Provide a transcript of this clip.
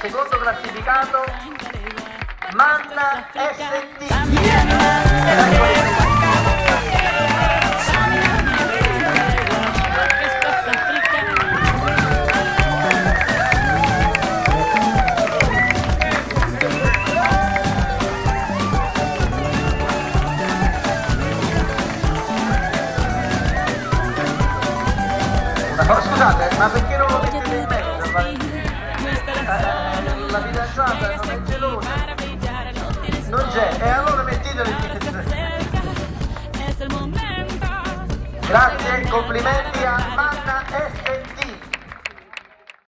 secondo classificato Manna ST. Ma scusate, ma perché la fidanzata non è gelosa. Non c'è, e allora mettetelo in mezzo. Grazie, complimenti.